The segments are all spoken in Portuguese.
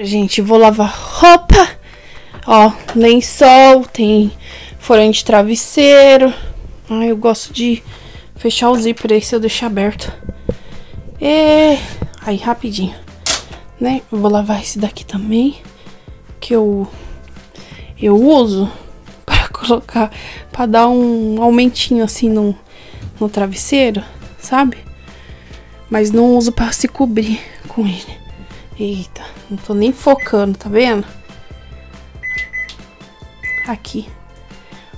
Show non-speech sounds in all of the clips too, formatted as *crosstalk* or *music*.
Gente, vou lavar roupa. Ó, lençol, tem forante de travesseiro. Ai, eu gosto de fechar o zíper aí se eu deixar aberto. E aí, rapidinho, né? Eu vou lavar esse daqui também, que eu eu uso *laughs* para colocar, para dar um aumentinho assim no, no travesseiro, sabe? Mas não uso para se cobrir com ele. Eita, não tô nem focando, tá vendo? Aqui.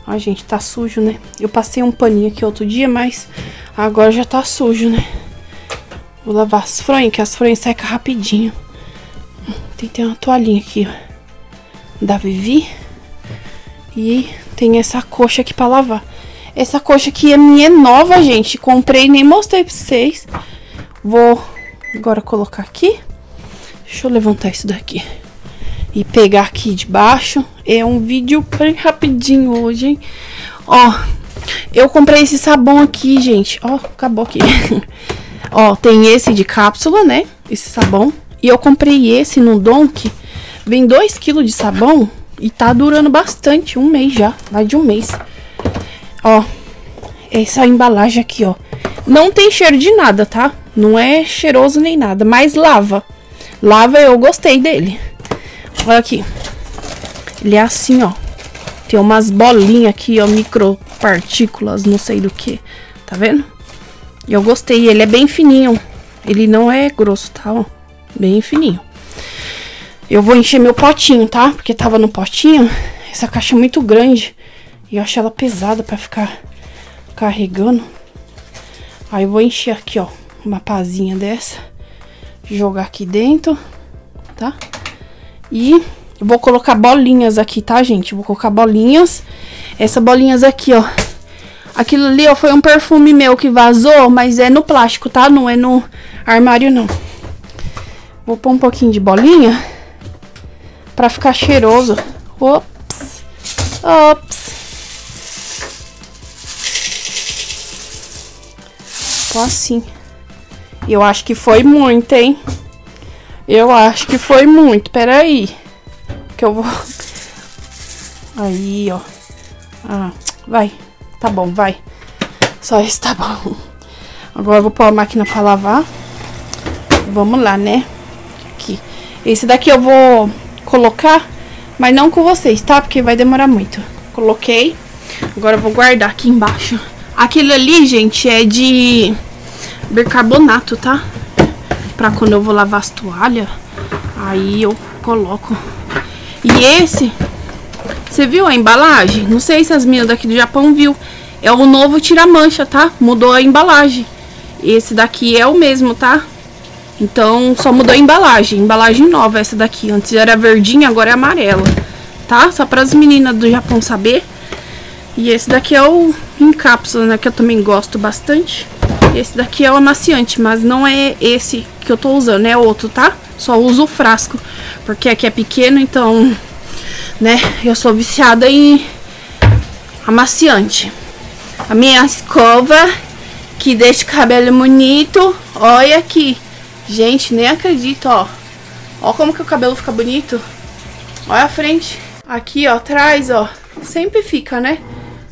Ó, gente, tá sujo, né? Eu passei um paninho aqui outro dia, mas agora já tá sujo, né? Vou lavar as fronhas, que as fronhas secam rapidinho. Tem, tem uma toalhinha aqui, ó. Da Vivi. E tem essa coxa aqui pra lavar. Essa coxa aqui é minha é nova, gente. Comprei, nem mostrei pra vocês. Vou agora colocar aqui. Deixa eu levantar isso daqui. E pegar aqui de baixo. É um vídeo bem rapidinho hoje, hein? Ó, eu comprei esse sabão aqui, gente. Ó, acabou aqui. *laughs* Ó, tem esse de cápsula, né? Esse sabão. E eu comprei esse no Donk. Vem 2 kg de sabão e tá durando bastante. Um mês já. Mais de um mês. Ó, essa embalagem aqui, ó. Não tem cheiro de nada, tá? Não é cheiroso nem nada, mas lava. Lava, eu gostei dele. Olha aqui. Ele é assim, ó. Tem umas bolinhas aqui, ó, micropartículas, não sei do que. Tá vendo? Eu gostei, ele é bem fininho. Ele não é grosso, tá, ó. Bem fininho. Eu vou encher meu potinho, tá? Porque tava no potinho. Essa caixa é muito grande. E eu acho ela pesada pra ficar carregando. Aí eu vou encher aqui, ó. Uma pazinha dessa jogar aqui dentro, tá? E vou colocar bolinhas aqui, tá, gente? Vou colocar bolinhas. Essa bolinhas aqui, ó. Aquilo ali, ó, foi um perfume meu que vazou, mas é no plástico, tá? Não é no armário, não. Vou pôr um pouquinho de bolinha pra ficar cheiroso. Ops. Ops. Tô assim. Eu acho que foi muito, hein? Eu acho que foi muito. Pera aí. Que eu vou... Aí, ó. Ah, vai. Tá bom, vai. Só esse tá bom. Agora eu vou pôr a máquina pra lavar. Vamos lá, né? Aqui. Esse daqui eu vou colocar, mas não com vocês, tá? Porque vai demorar muito. Coloquei. Agora eu vou guardar aqui embaixo. Aquilo ali, gente, é de bicarbonato, tá? Pra quando eu vou lavar as toalhas, aí eu coloco. E esse, você viu a embalagem? Não sei se as meninas daqui do Japão viu. É o novo tira-mancha, tá? Mudou a embalagem. Esse daqui é o mesmo, tá? Então, só mudou a embalagem. Embalagem nova essa daqui. Antes era verdinha, agora é amarela. Tá? Só para as meninas do Japão saber. E esse daqui é o em cápsula, né? Que eu também gosto bastante. Esse daqui é o amaciante, mas não é esse que eu tô usando, é outro, tá? Só uso o frasco, porque aqui é pequeno, então, né, eu sou viciada em amaciante. A minha escova, que deixa o cabelo bonito, olha aqui. Gente, nem acredito, ó. Ó como que o cabelo fica bonito. Olha a frente. Aqui, ó, atrás, ó. Sempre fica, né?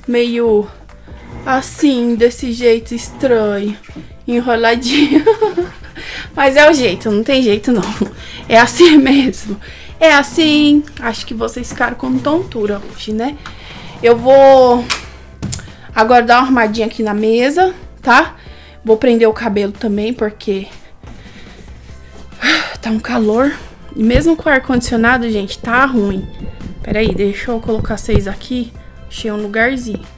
Meio assim, desse jeito estranho, enroladinho. *laughs* Mas é o jeito, não tem jeito não. É assim *laughs* mesmo. É assim, acho que vocês ficaram com tontura hoje, né? Eu vou agora dar uma armadinha aqui na mesa, tá? Vou prender o cabelo também, porque tá um calor. E mesmo com o ar-condicionado, gente, tá ruim. Peraí, deixa eu colocar vocês aqui. Achei um lugarzinho.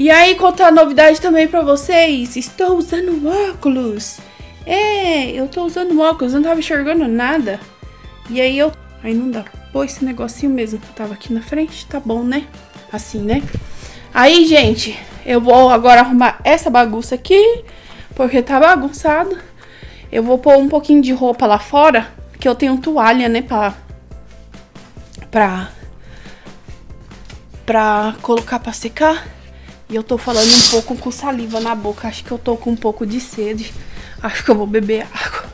E aí, contar a novidade também pra vocês. Estou usando óculos. É, eu tô usando óculos, não tava enxergando nada. E aí eu... Aí não dá. Pô, esse negocinho mesmo que tava aqui na frente, tá bom, né? Assim, né? Aí, gente, eu vou agora arrumar essa bagunça aqui, porque tá bagunçado. Eu vou pôr um pouquinho de roupa lá fora, que eu tenho toalha, né, pra... Pra... Pra colocar pra secar. E eu tô falando um pouco com saliva na boca. Acho que eu tô com um pouco de sede. Acho que eu vou beber água.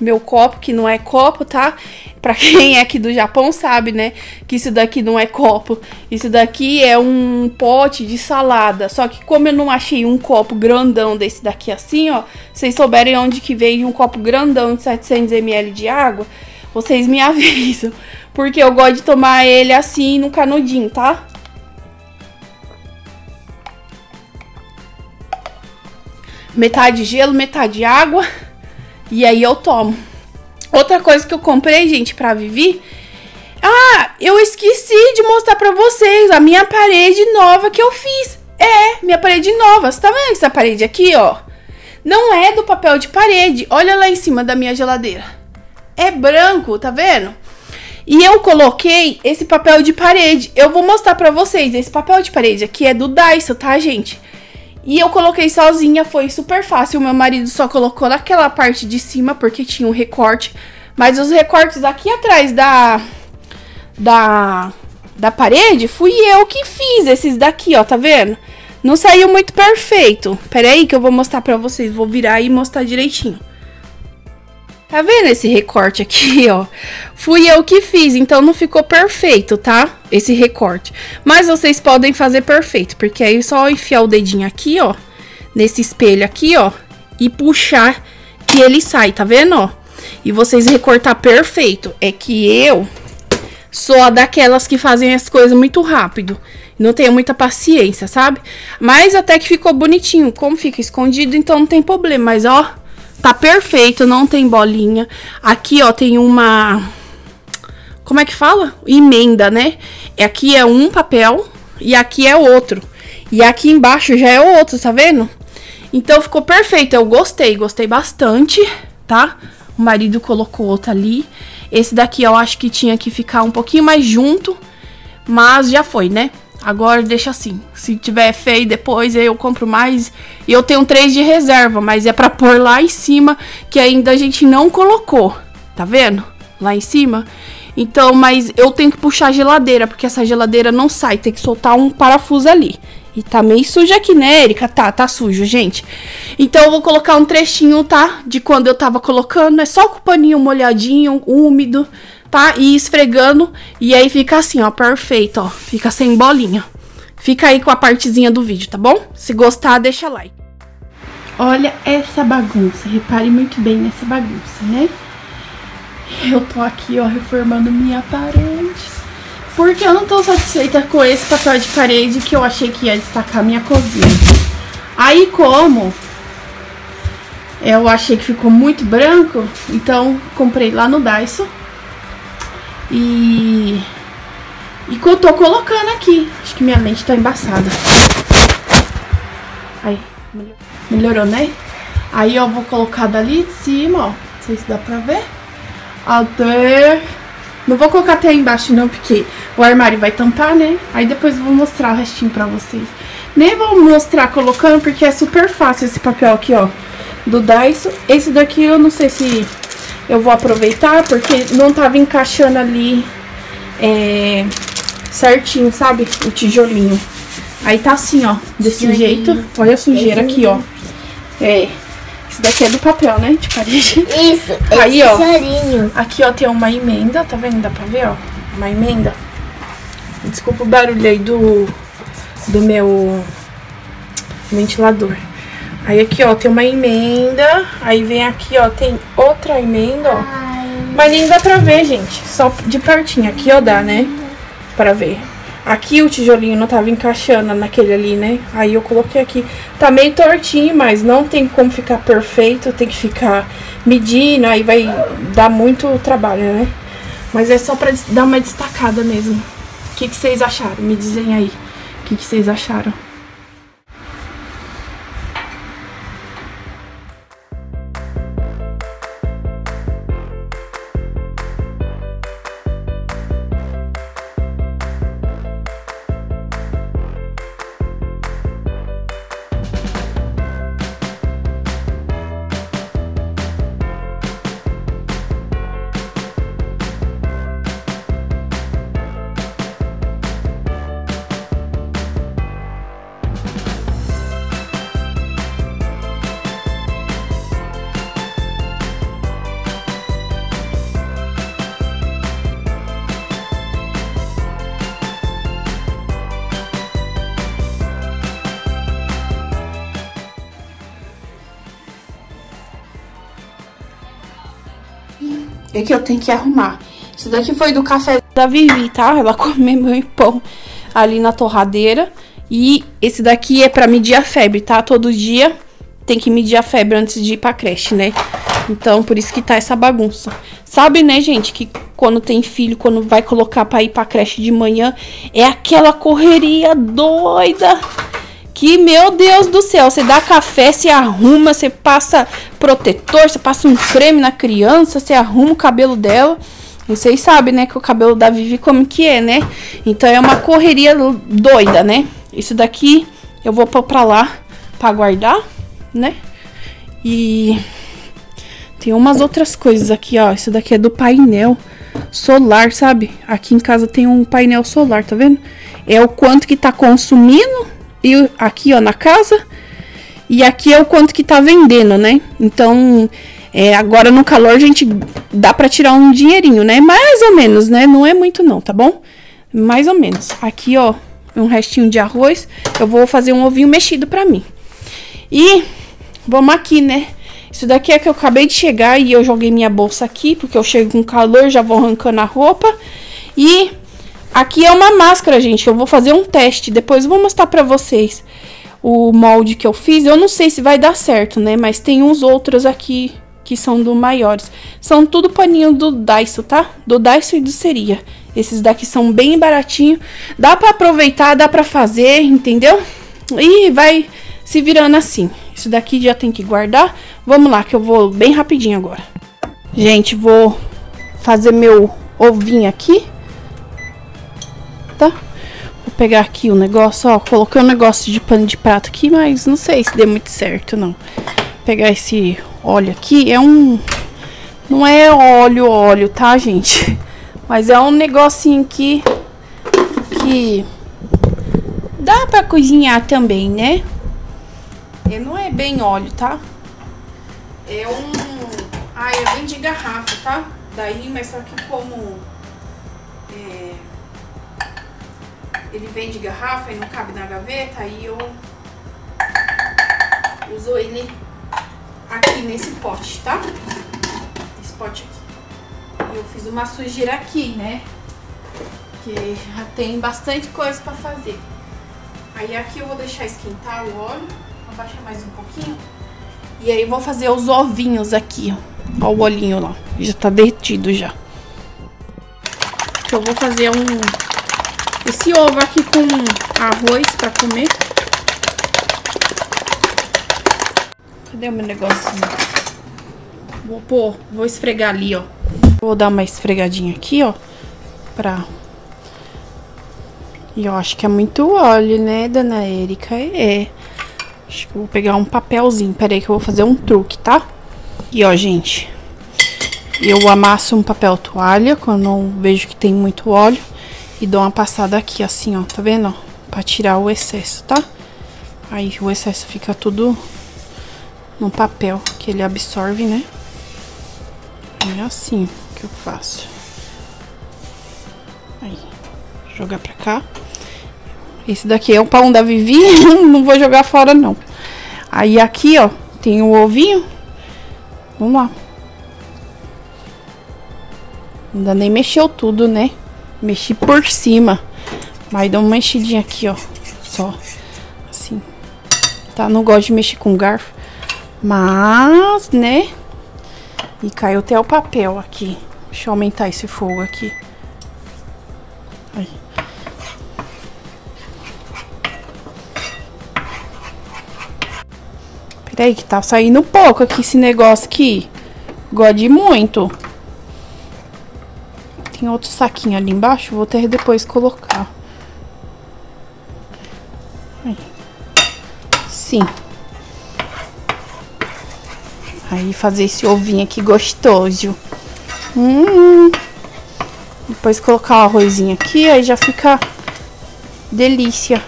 meu copo, que não é copo, tá? Pra quem é aqui do Japão sabe, né? Que isso daqui não é copo. Isso daqui é um pote de salada. Só que como eu não achei um copo grandão desse daqui assim, ó. Vocês souberem onde que veio um copo grandão de 700ml de água, vocês me *laughs* avisam. Porque eu gosto de tomar ele assim no canudinho, tá? Metade gelo, metade água. E aí eu tomo. Outra coisa que eu comprei, gente, pra Vivi. Ah, eu esqueci de mostrar pra vocês a minha parede nova que eu fiz. É, minha parede nova. Você tá vendo essa parede aqui, ó? Não é do papel de parede. Olha lá em cima da minha geladeira. É branco, tá vendo? E eu coloquei esse papel de parede. Eu vou mostrar pra vocês. Esse papel de parede aqui é do Daiso, tá, gente? E eu coloquei sozinha, foi super fácil. Meu marido só colocou naquela parte de cima porque tinha um recorte. Mas os recortes aqui atrás da da da parede fui eu que fiz esses daqui, ó, tá vendo? Não saiu muito perfeito. Pera aí que eu vou mostrar pra vocês. Vou virar e mostrar direitinho. Tá vendo esse recorte aqui, *laughs* ó? Fui eu que fiz, então não ficou perfeito, tá? Esse recorte. Mas vocês podem fazer perfeito, porque aí é só enfiar o dedinho aqui, ó. Nesse espelho aqui, ó. E puxar que ele sai, tá vendo, ó? E vocês recortar perfeito. É que eu sou a daquelas que fazem as coisas muito rápido. Não tenho muita paciência, sabe? Mas até que ficou bonitinho. Como fica escondido, então não tem problema. Mas, ó... Tá perfeito, não tem bolinha. Aqui, ó, tem uma... Como é que fala? Emenda, né? Aqui é um papel e aqui é outro. E aqui embaixo já é outro, tá vendo? Então ficou perfeito, eu gostei, gostei bastante, tá? O marido colocou outro ali. Esse daqui eu acho que tinha que ficar um pouquinho mais junto, mas já foi, né? Agora deixa assim. Se tiver feio depois, eu compro mais. E eu tenho três de reserva, mas é para pôr lá em cima, que ainda a gente não colocou. Tá vendo? Lá em cima. Então, mas eu tenho que puxar a geladeira, porque essa geladeira não sai. Tem que soltar um parafuso ali. E tá meio sujo aqui, né, Erika? Tá, tá sujo, gente. Então eu vou colocar um trechinho, tá? De quando eu tava colocando. É só com o paninho molhadinho, úmido tá? E esfregando, e aí fica assim, ó, perfeito, ó. Fica sem bolinha. Fica aí com a partezinha do vídeo, tá bom? Se gostar, deixa like. Olha essa bagunça, repare muito bem nessa bagunça, né? Eu tô aqui, ó, reformando minha parede. Porque eu não tô satisfeita com esse papel de parede que eu achei que ia destacar minha cozinha. Aí, como eu achei que ficou muito branco, então comprei lá no Daiso e. E eu tô colocando aqui. Acho que minha lente tá embaçada. Aí, melhorou, né? Aí eu vou colocar dali de cima, ó. Não sei se dá pra ver. Até. Não vou colocar até embaixo, não, porque o armário vai tampar, né? Aí depois eu vou mostrar o restinho pra vocês. Nem vou mostrar colocando, porque é super fácil esse papel aqui, ó. Do Daiso. Esse daqui eu não sei se eu vou aproveitar porque não tava encaixando ali é, certinho, sabe? O tijolinho. Aí tá assim, ó, desse tijolinho. jeito. Olha a sujeira aqui, ó. É, esse daqui é do papel, né? De parede. Isso, *laughs* Aí, ó. Aqui, ó, tem uma emenda, tá vendo? Dá pra ver, ó. Uma emenda. Desculpa o barulho aí do, do meu ventilador. Aí aqui, ó, tem uma emenda. Aí vem aqui, ó, tem outra emenda, ó. Mas nem dá pra ver, gente. Só de pertinho. Aqui, ó, dá, né? Pra ver. Aqui o tijolinho não tava encaixando naquele ali, né? Aí eu coloquei aqui. Tá meio tortinho, mas não tem como ficar perfeito. Tem que ficar medindo, aí vai dar muito trabalho, né? Mas é só pra dar uma destacada mesmo. O que, que vocês acharam? Me dizem aí. O que, que vocês acharam? É que eu tenho que arrumar. Isso daqui foi do café da Vivi, tá? Ela *laughs* comeu meu pão ali na torradeira. E esse daqui é pra medir a febre, tá? Todo dia tem que medir a febre antes de ir pra creche, né? Então, por isso que tá essa bagunça. Sabe, né, gente, que quando tem filho, quando vai colocar pra ir pra creche de manhã, é aquela correria doida. Que, meu Deus do céu, você dá café, se arruma, você passa protetor, você passa um creme na criança, você arruma o cabelo dela. Vocês sabem, né, que o cabelo da Vivi como que é, né? Então é uma correria doida, né? Isso daqui eu vou pôr pra lá pra guardar, né? E tem umas outras coisas aqui, ó. Isso daqui é do painel solar, sabe? Aqui em casa tem um painel solar, tá vendo? É o quanto que tá consumindo e aqui, ó, na casa. E aqui é o quanto que tá vendendo, né? Então, é, agora no calor a gente dá pra tirar um dinheirinho, né? Mais ou menos, né? Não é muito não, tá bom? Mais ou menos. Aqui, ó, um restinho de arroz. Eu vou fazer um ovinho mexido pra mim. E vamos aqui, né? Isso daqui é que eu acabei de chegar e eu joguei minha bolsa aqui, porque eu chego com calor, já vou arrancando a roupa. E aqui é uma máscara, gente. Eu vou fazer um teste, depois vou mostrar pra vocês o molde que eu fiz. Eu não sei se vai dar certo, né? Mas tem uns outros aqui que são do maiores. São tudo paninho do Daiso, tá? Do Daiso e do Seria. Esses daqui são bem baratinhos. Dá pra aproveitar, dá pra fazer, entendeu? E vai se virando assim. Isso daqui já tem que guardar. Vamos lá, que eu vou bem rapidinho agora. Gente, vou fazer meu ovinho aqui. Tá? Vou pegar aqui o negócio, ó. Coloquei um negócio de pano de prato aqui, mas não sei se deu muito certo, não. Vou pegar esse óleo aqui. É um... Não é óleo, óleo, tá, gente? Mas é um negocinho aqui que dá pra cozinhar também, né? E não é bem óleo, tá? É um... Ah, é bem de garrafa, tá? Daí, mas só que como... Ele vem de garrafa e não cabe na gaveta, aí eu uso ele aqui nesse pote, tá? Esse pote aqui. Eu fiz uma sujeira aqui, né? Que já tem bastante coisa pra fazer. Aí aqui eu vou deixar esquentar o óleo abaixar mais um pouquinho. E aí vou fazer os ovinhos aqui, ó. Ó o olhinho lá. Já tá derretido já. Eu vou fazer um... Esse ovo aqui com arroz pra comer. Cadê o meu negocinho? Vou pôr, vou esfregar ali, ó. Vou dar uma esfregadinha aqui, ó. Pra... E eu acho que é muito óleo, né, dona Erika? É. Acho que eu vou pegar um papelzinho. Pera aí que eu vou fazer um truque, tá? E ó, gente. Eu amasso um papel toalha quando eu vejo que tem muito óleo. E dou uma passada aqui, assim, ó. Tá vendo? Pra tirar o excesso, tá? Aí o excesso fica tudo no papel que ele absorve, né? É assim que eu faço. Aí, jogar pra cá. Esse daqui é o pão da Vivi, *laughs* não vou jogar fora não. Aí aqui, ó, tem o ovinho. Vamos lá. Ainda nem mexeu tudo, né? Mexi por cima. Mas dá uma mexidinha aqui, ó. Só. Assim. Tá? Não gosto de mexer com garfo. Mas, né? E caiu até o papel aqui. Deixa eu aumentar esse fogo aqui. Aí. Peraí, que tá saindo pouco aqui esse negócio aqui. Gode muito. Tem outro saquinho ali embaixo, vou até depois colocar. Aí. Sim. Aí fazer esse ovinho aqui gostoso. Hum. Depois colocar o arrozinho aqui, aí já fica delícia.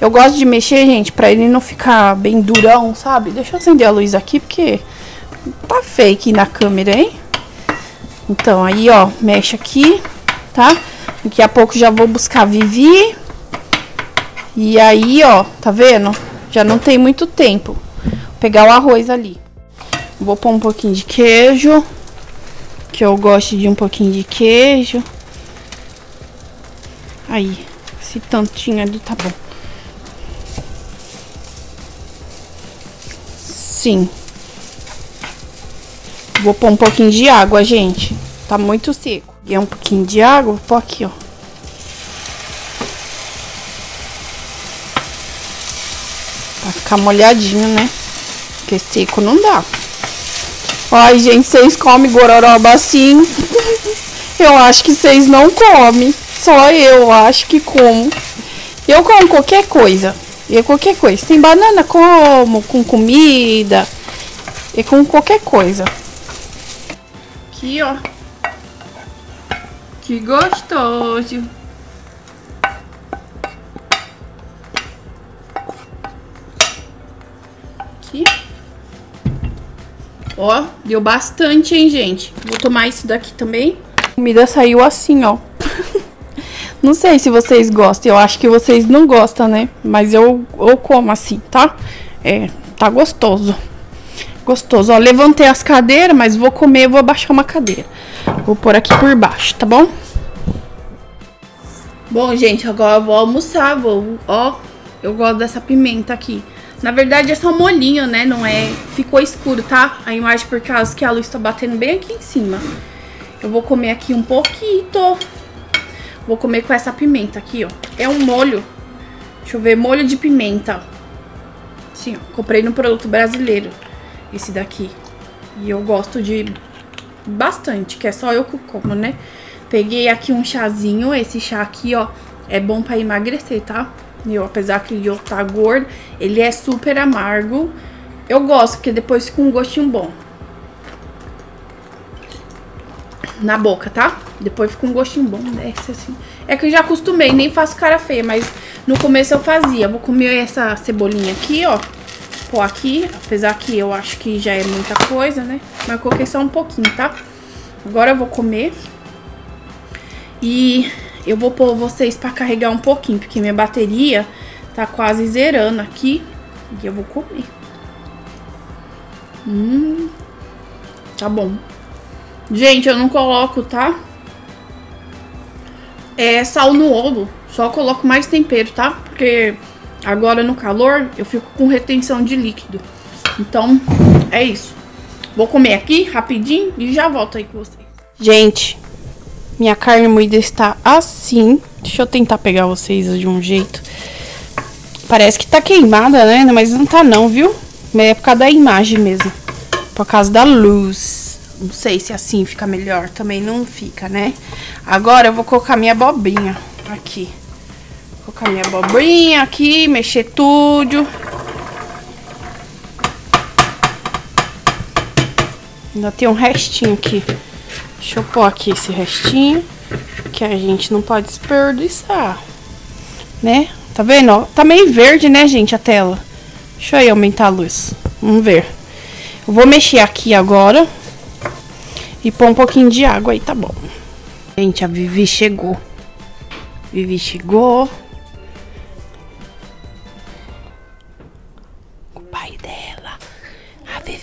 Eu gosto de mexer, gente, pra ele não ficar bem durão, sabe? Deixa eu acender a luz aqui, porque tá fake na câmera, hein? Então, aí, ó, mexe aqui, tá? Daqui a pouco já vou buscar Vivi. E aí, ó, tá vendo? Já não tem muito tempo. Vou pegar o arroz ali. Vou pôr um pouquinho de queijo. Que eu gosto de um pouquinho de queijo. Aí, esse tantinho ali tá bom. Sim. Vou pôr um pouquinho de água, gente. Tá muito seco. E um pouquinho de água, vou pôr aqui, ó. Pra ficar molhadinho, né? Porque seco não dá. Ai, gente, vocês comem gororoba assim? *laughs* eu acho que vocês não comem. Só eu acho que como. Eu como qualquer coisa. E qualquer coisa. Tem banana, como. Com comida. E com qualquer coisa. Aqui, ó. Que gostoso. Aqui. Ó, deu bastante, hein, gente. Vou tomar isso daqui também. A comida saiu assim, ó. *laughs* não sei se vocês gostam. Eu acho que vocês não gostam, né? Mas eu, eu como assim, tá? É, tá gostoso. Gostoso. Ó, levantei as cadeiras, mas vou comer, vou abaixar uma cadeira. Vou pôr aqui por baixo, tá bom? Bom, gente, agora eu vou almoçar, vou, ó, eu gosto dessa pimenta aqui. Na verdade é só molinho, né, não é, ficou escuro, tá? A imagem por causa que a luz tá batendo bem aqui em cima. Eu vou comer aqui um pouquinho, vou comer com essa pimenta aqui, ó. É um molho, deixa eu ver, molho de pimenta. Sim, ó, comprei no produto brasileiro, esse daqui. E eu gosto de bastante, que é só eu que como, né? Peguei aqui um chazinho, esse chá aqui, ó, é bom pra emagrecer, tá? Eu, apesar que eu tá gordo, ele é super amargo. Eu gosto, porque depois fica um gostinho bom. Na boca, tá? Depois fica um gostinho bom, desce assim. É que eu já acostumei, nem faço cara feia, mas no começo eu fazia. Vou comer essa cebolinha aqui, ó. Pô, aqui, apesar que eu acho que já é muita coisa, né? Mas eu coloquei só um pouquinho, tá? Agora eu vou comer. E eu vou pôr vocês pra carregar um pouquinho, porque minha bateria tá quase zerando aqui. E eu vou comer. Hum, tá bom. Gente, eu não coloco, tá? É sal no ovo. Só coloco mais tempero, tá? Porque agora no calor eu fico com retenção de líquido. Então, é isso. Vou comer aqui rapidinho e já volto aí com vocês. Gente, minha carne moída está assim. Deixa eu tentar pegar vocês de um jeito. Parece que tá queimada, né? Mas não tá não, viu? É por causa da imagem mesmo. Por causa da luz. Não sei se assim fica melhor. Também não fica, né? Agora eu vou colocar minha abobrinha aqui. Colocar minha abobrinha aqui, mexer tudo. Ainda tem um restinho aqui. Deixa eu pôr aqui esse restinho, que a gente não pode desperdiçar, né? Tá vendo? Tá meio verde, né, gente, a tela. Deixa eu aumentar a luz. Vamos ver. Eu vou mexer aqui agora. E pôr um pouquinho de água aí, tá bom. Gente, a Vivi chegou. Vivi chegou.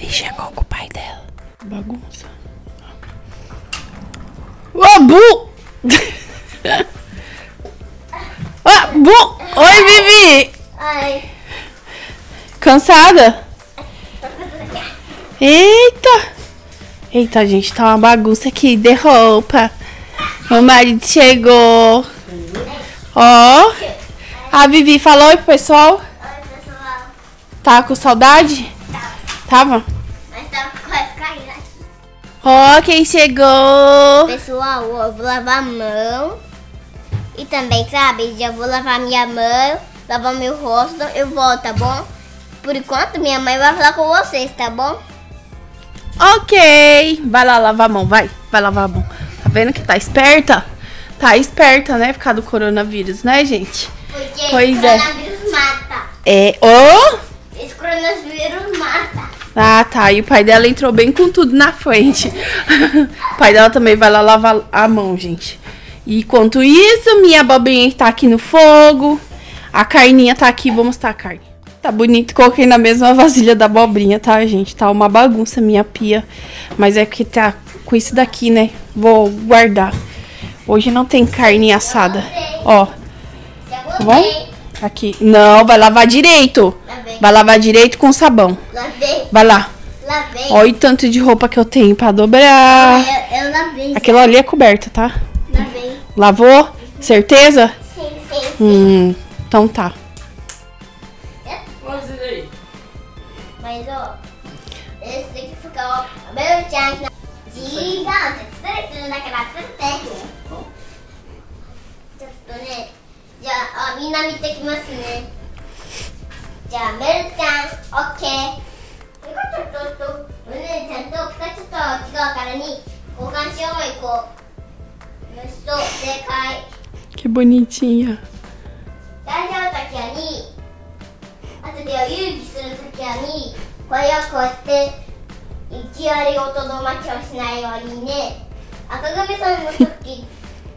Vivi chegou com o pai dela. Bagunça. Ô, Bu! Ô, Bu! Oi, Vivi! Oi. Cansada? Eita! Eita, gente, tá uma bagunça aqui de roupa. Meu marido chegou. Ó. A Vivi falou oi pro pessoal. Oi, pessoal. Tá com saudade? Tava? Ó, quem chegou? Pessoal, eu vou lavar a mão. E também, sabe, já vou lavar minha mão, lavar meu rosto, eu volto, tá bom? Por enquanto, minha mãe vai falar com vocês, tá bom? Ok. Vai lá lavar a mão, vai. Vai lavar a mão. Tá vendo que tá esperta? Tá esperta, né? Por causa do coronavírus, né, gente? Porque Pois esse é. coronavírus mata. É. Ô! Esse coronavírus mata. Ah, tá. E o pai dela entrou bem com tudo na frente. *laughs* o pai dela também vai lá lavar a mão, gente. E enquanto isso, minha abobrinha tá aqui no fogo. A carninha tá aqui. Vou mostrar a carne. Tá bonito. Coloquei na mesma vasilha da abobrinha, tá, gente? Tá uma bagunça minha pia. Mas é porque tá com isso daqui, né? Vou guardar. Hoje não tem carne assada. Ó, tá bom? Aqui. Não, vai lavar direito. Vai lavar direito com sabão. Lavei. Vai lá. Lavei. Olha o tanto de roupa que eu tenho pra dobrar. Ah, eu, eu lavei. Aquela ali é coberta, tá? Lavei. Lavou? Uhum. Certeza? Sim, sim. sim. Hum, então tá. É? Mas, ó, esse じゃあ、メルちゃん、オッケー。これがちょっと、ちょっと、お姉ちゃんと2つと違うからに、交換しよう、行こう。よしと、正解。Que bonitinha. 大丈夫時はに後で遊戯する時はにこれをこうやって一割音の待ちをしないようにね赤組さんの時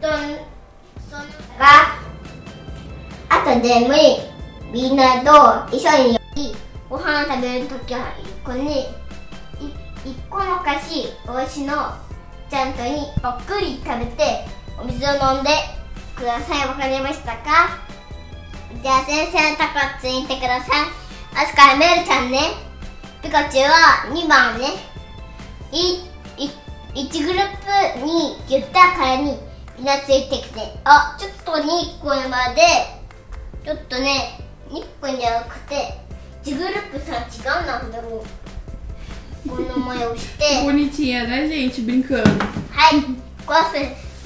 とそのが後で無理みんなと一緒にご飯食べる時は一個ねい一個のお菓子おいしのちゃんとにおっくり食べてお水を飲んでくださいわかりましたか？じゃあ先生のとこついてください。あすからメルちゃんね。ピカチュウは2番ね。い、い、1グループに言ったからにみんなついてきて。あ、ちょっと2個まで、ちょっとね、2個じゃなくて、1グループさん違うなんだろう。この前をして。 Bonitinha, né, gente? Brincando. はい、コース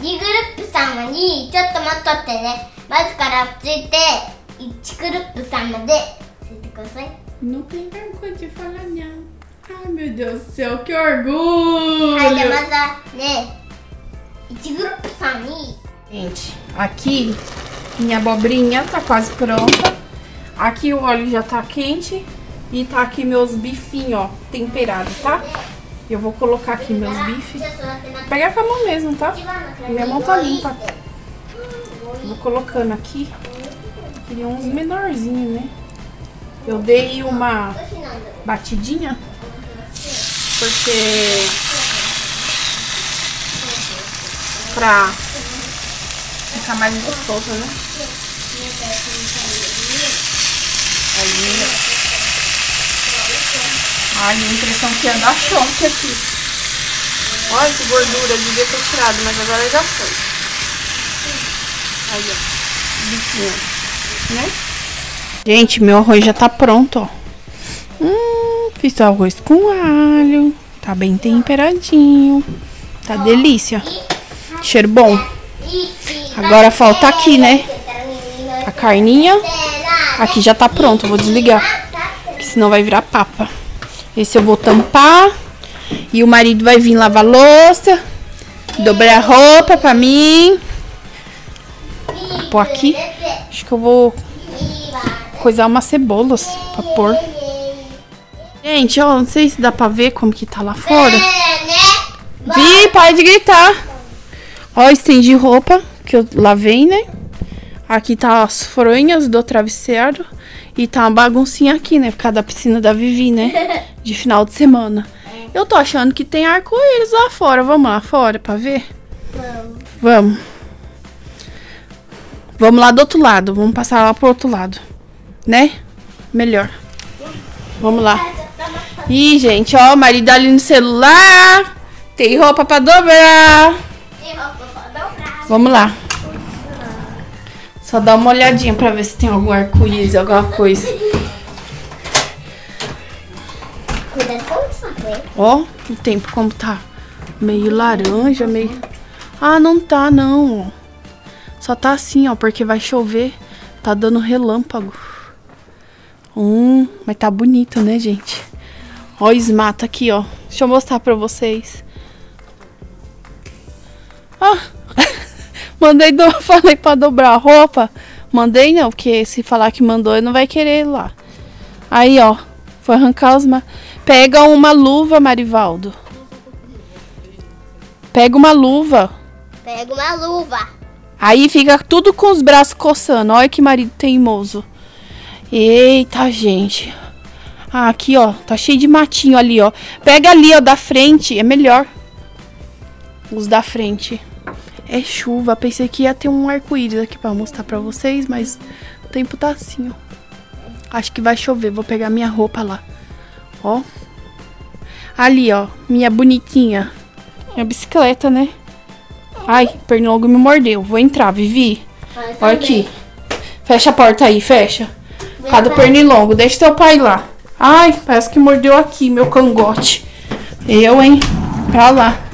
2グループさんにちょっと待っとってね。まずからついて1グループさんまでついてください。 Não tem vergonha de falar não. Ai, meu Deus do céu, que はい、じゃあ orgulho! まずはね、1グループさんに Gente, aqui minha abobrinha tá quase pronta. Aqui o óleo já tá quente e tá aqui meus bifinhos, ó, temperados, tá? Eu vou colocar aqui meus bifes. Pega com a mão mesmo, tá? Minha mão tá limpa. Vou colocando aqui. Queria uns menorzinhos, né? Eu dei uma batidinha. Porque... Pra ficar mais gostoso, né? Aí. Ai, a impressão que ia dar choque aqui. Olha que gordura, devia ter tirado, mas agora já foi. Aí, ó. Biquinho, né? Gente, meu arroz já tá pronto, ó. Hum, fiz arroz com alho. Tá bem temperadinho. Tá delícia. Cheiro bom. Agora falta aqui, né? A carninha. Aqui já tá pronto, vou desligar. Porque senão vai virar papa. Esse eu vou tampar. E o marido vai vir lavar louça. Dobrar roupa pra mim. Pôr aqui. Acho que eu vou coisar umas cebolas pra pôr. Gente, ó, não sei se dá pra ver como que tá lá fora. Vi, pode gritar. Ó, estendi roupa que eu lavei, né? Aqui tá as fronhas do travesseiro. E tá uma baguncinha aqui, né? Por causa da piscina da Vivi, né? *laughs* De final de semana. Eu tô achando que tem arco-íris lá fora. Vamos lá fora pra ver? Vamos. Vamos lá do outro lado. Vamos passar lá pro outro lado. Né? Melhor. Vamos lá. Ih, gente, ó, o marido ali no celular. Tem roupa pra dobrar. Vamos lá. Só dá uma olhadinha pra ver se tem algum arco-íris, alguma coisa. Cuidado com isso, né? Ó, o tempo como tá. Meio laranja, meio. Ah, não tá, não. Só tá assim, ó, porque vai chover. Tá dando relâmpago. Hum, mas tá bonito, né, gente? Ó, o esmato aqui, ó. Deixa eu mostrar pra vocês. Ah, mandei, do... *laughs* falei pra dobrar a roupa. Mandei não, porque se falar que mandou, ele não vai querer ir lá. Aí, ó, foi arrancar os... Ma... Pega uma luva, Marivaldo. Pega uma luva. Pega uma luva. Aí fica tudo com os braços coçando. Olha que marido teimoso. Eita, gente. Ah, aqui, ó. Tá cheio de matinho ali, ó. Pega ali, ó, da frente. É melhor. Os da frente. É chuva. Pensei que ia ter um arco-íris aqui pra mostrar pra vocês, mas o tempo tá assim, ó. Acho que vai chover. Vou pegar minha roupa lá. Ó. Ali, ó. Minha bonitinha. Minha bicicleta, né? Ai, pernilongo me mordeu. Vou entrar, Vivi. Olha aqui. Fecha a porta aí, fecha. Cada pernilongo. Deixa seu pai lá. Ai, parece que mordeu aqui, meu cangote. Eu, hein? Pra lá.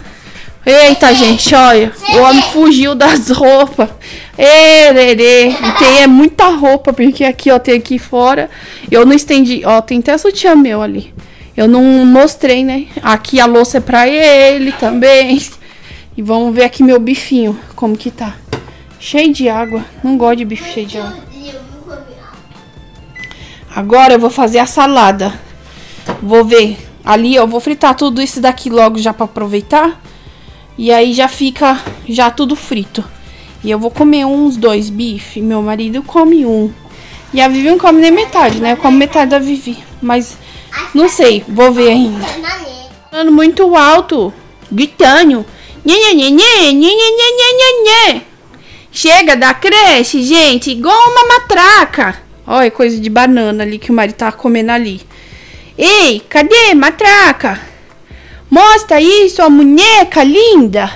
Eita, gente, olha. O homem fugiu das roupas. Ê, lerê. E tem é muita roupa, porque aqui, ó, tem aqui fora. Eu não estendi. Ó, tem até sutiã meu ali. Eu não mostrei, né? Aqui a louça é pra ele também. E vamos ver aqui meu bifinho, como que tá. Cheio de água. Não gosto de bife cheio de água. Agora eu vou fazer a salada. Vou ver. Ali eu vou fritar tudo isso daqui logo já pra aproveitar. E aí já fica já tudo frito. E eu vou comer uns dois bife, meu marido come um. E a Vivi não come nem metade, né? Eu como metade da Vivi. Mas não sei, vou ver ainda. Falando muito alto, gritando. Chega da creche, gente, igual uma matraca. Olha, coisa de banana ali que o marido tá comendo ali. Ei, cadê matraca? Mostra aí sua boneca linda.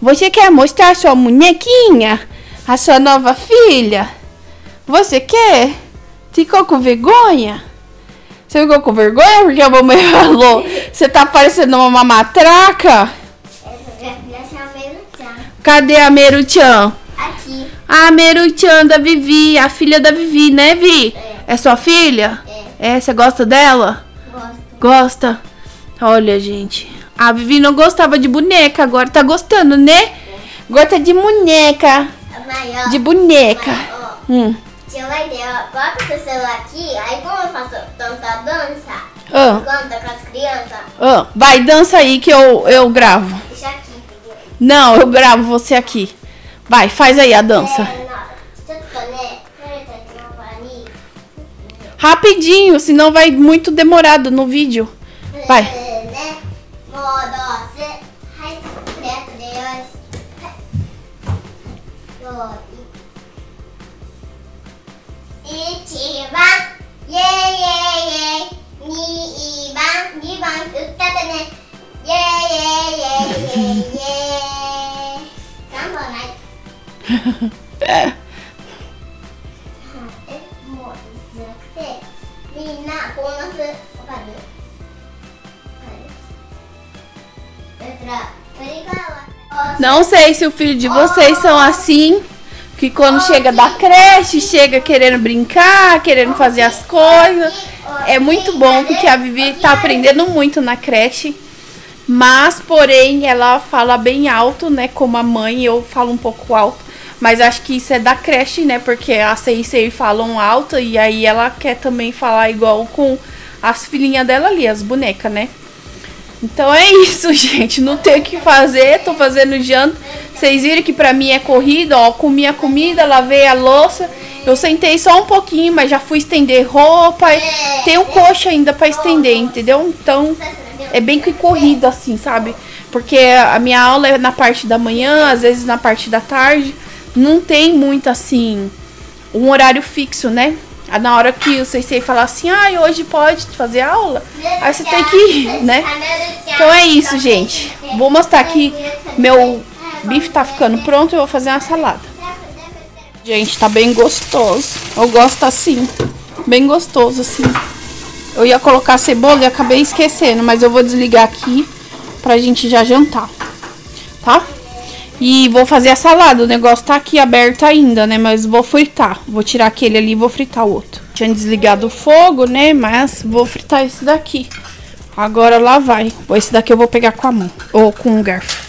Você quer mostrar sua bonequinha? A sua nova filha? Você quer? Ficou com vergonha? Você ficou com vergonha porque a mamãe *laughs* falou? Você tá parecendo uma matraca? Cadê a Meruchan? Aqui. A Meruchan da Vivi, a filha da Vivi, né, Vi? É. É sua filha? É. É, você gosta dela? Gosto. Gosta? Olha, gente. A Vivi não gostava de boneca, agora tá gostando, né? Gosta de boneca. Maior, de boneca. Maior. Hum. Tia vai ter, bota seu celular aqui, aí como eu faço tanta dança, ah. canta com as crianças. Ah. Vai, dança aí que eu, eu gravo. Deixa aqui. Não, eu gravo você aqui. Vai, faz aí a dança. É, né? tá Rapidinho, senão vai muito demorado no vídeo. Vai. É. 戻す。はい。それそれよしはい。用意。1番イエイエイエイ。2番2番打ったってね。イエイエイエイエイエイ。3本ない。*laughs* Não sei se o filho de vocês são assim, que quando chega da creche, chega querendo brincar, querendo fazer as coisas. É muito bom porque a Vivi tá aprendendo muito na creche. Mas, porém, ela fala bem alto, né? Como a mãe, eu falo um pouco alto. Mas acho que isso é da creche, né? Porque a Sei falam alto e aí ela quer também falar igual com as filhinhas dela ali, as bonecas, né? Então é isso, *laughs* gente. Não tem o que fazer. Tô fazendo janta. Vocês viram que pra mim é corrida, ó. Comi a comida, lavei a louça. Eu sentei só um pouquinho, mas já fui estender roupa. Tem um coxa ainda pra estender, entendeu? Então é bem que corrida, assim, sabe? Porque a minha aula é na parte da manhã, às vezes na parte da tarde. Não tem muito, assim, um horário fixo, né? Na hora que o Sensei falar assim, ah, hoje pode fazer aula, aí você tem que ir, né? Então é isso, gente. Vou mostrar aqui. Meu bife tá ficando pronto, eu vou fazer uma salada. Gente, tá bem gostoso. Eu gosto assim. Bem gostoso, assim. Eu ia colocar cebola e acabei esquecendo, mas eu vou desligar aqui pra gente já jantar. Tá? E vou fazer a salada. O negócio tá aqui aberto ainda, né? Mas vou fritar. Vou tirar aquele ali e vou fritar o outro. Tinha desligado o fogo, né? Mas vou fritar esse daqui. Agora lá vai. Esse daqui eu vou pegar com a mão. Ou com um garfo.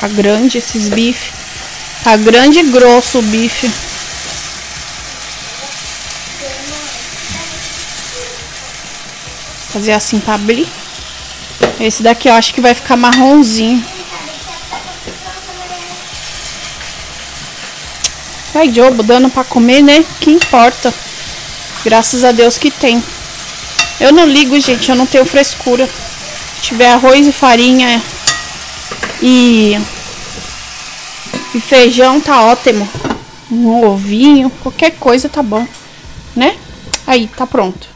Tá grande esses bifes. Tá grande e grosso o bife. Fazer assim pra abrir. Esse daqui eu acho que vai ficar marronzinho. Vai, Jobo, dando pra comer, né? Que importa. Graças a Deus que tem. Eu não ligo, gente. Eu não tenho frescura. Se tiver arroz e farinha e, e feijão, tá ótimo. Um ovinho, qualquer coisa tá bom, né? Aí, tá pronto.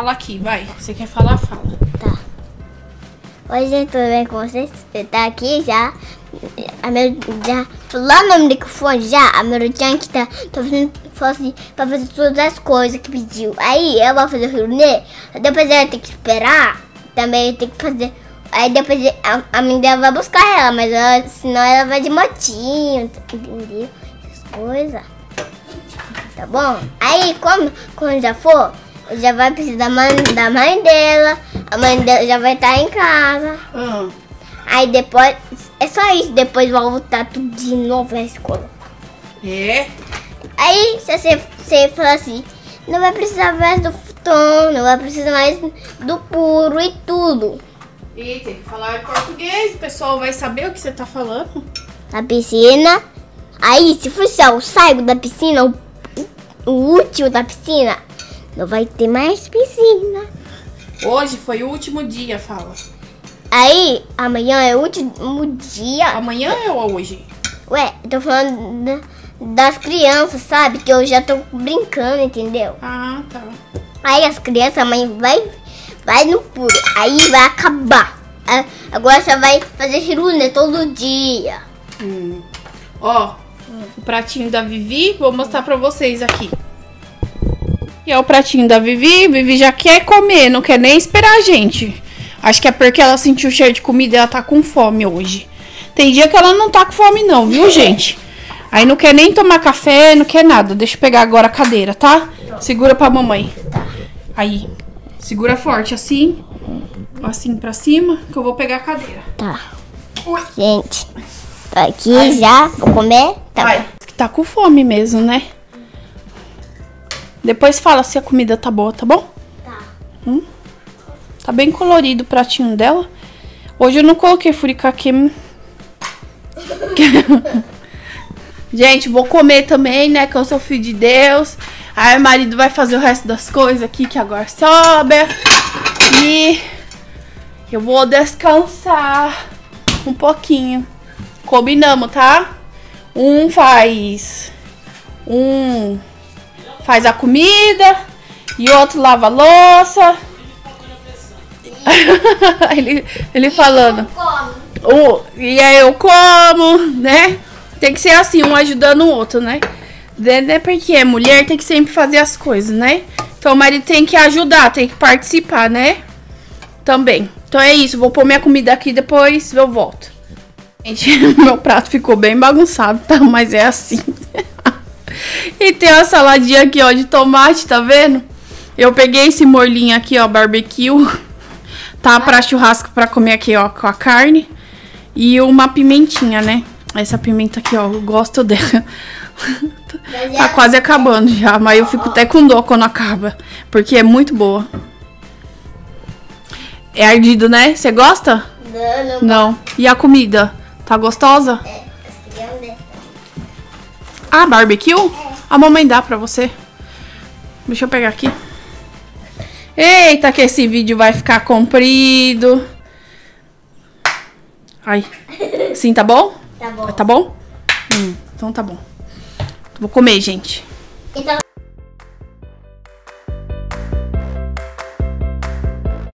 Fala aqui, vai. Você quer falar, fala. Tá. Oi, gente, tudo bem com vocês? Eu tá aqui já. A meu, já lá no microfone já, a Meruchan que tá, tá fazendo, assim, pra fazer todas as coisas que pediu. Aí eu vou fazer o reunir, depois ela tem que esperar, também tem que fazer. Aí depois a, a mãe vai buscar ela, mas ela, senão ela vai de motinho, entendeu? Essas coisas. Tá bom? Aí como, quando já for, já vai precisar da mãe, dela, a mãe dela já vai estar em casa. Ah, Aí depois, é só isso, depois vai voltar tudo de novo na escola. é? Aí se você, você falar assim, não vai precisar mais do futon, não vai precisar mais do puro e tudo. E tem que falar português, o pessoal vai saber o que você tá falando. Na piscina. Aí se for só o saio da piscina, o, o útil da piscina, não vai ter mais piscina. Hoje foi o último dia, fala. Aí amanhã é o último dia. Amanhã é ou hoje? Ué, eu tô falando da- das crianças, sabe? Que eu já tô brincando, entendeu? Ah, tá. Aí as crianças, a mãe vai, vai no puro. Aí vai acabar. Agora você vai fazer cirurgia todo dia. Hum. Ó, o pratinho da Vivi, vou mostrar pra vocês aqui. E é o pratinho da Vivi, Vivi já quer comer, não quer nem esperar a gente. Acho que é porque ela sentiu cheiro de comida e ela tá com fome hoje. Tem dia que ela não tá com fome não, viu, gente? Aí não quer nem tomar café, não quer nada. Deixa eu pegar agora a cadeira, tá? Segura pra mamãe. Aí, segura forte assim. Assim pra cima, que eu vou pegar a cadeira. Tá. Gente, tô aqui já. Vou comer. Tá bom. Que tá com fome mesmo, né? Depois fala se a comida tá boa, tá bom? Tá. Hum? Tá bem colorido o pratinho dela. Hoje eu não coloquei furikake. *laughs* Gente, vou comer também, né? Que eu sou filho de Deus. Aí o marido vai fazer o resto das coisas aqui que agora sobra. E eu vou descansar um pouquinho. Combinamos, tá? Um faz. Um faz a comida e outro lava a louça. *laughs* ele, ele falando. O, e aí eu como, né? Tem que ser assim, um ajudando o outro, né? Né, Porque é mulher tem que sempre fazer as coisas, né? Então o marido tem que ajudar, tem que participar, né? Também. Então é isso, vou pôr minha comida aqui depois eu volto. Gente, *laughs* meu prato ficou bem bagunçado, tá? Mas é assim. *laughs* e tem uma saladinha aqui, ó, de tomate, tá vendo? Eu peguei esse morlinho aqui, ó, barbecue. *laughs* Tá pra churrasco pra comer aqui, ó, com a carne. E uma pimentinha, né? Essa pimenta aqui, ó, eu gosto dela. *laughs* tá quase acabando já, mas eu fico até com dor quando acaba. Porque é muito boa. É ardido, né? Você gosta? Não, não. Não. E a comida? Tá gostosa? É. Ah, barbecue? A mamãe dá pra você. Deixa eu pegar aqui. Eita, que esse vídeo vai ficar comprido. Ai. Sim, tá bom? Tá bom. Tá bom? Hum, então tá bom. Vou comer, gente. Então,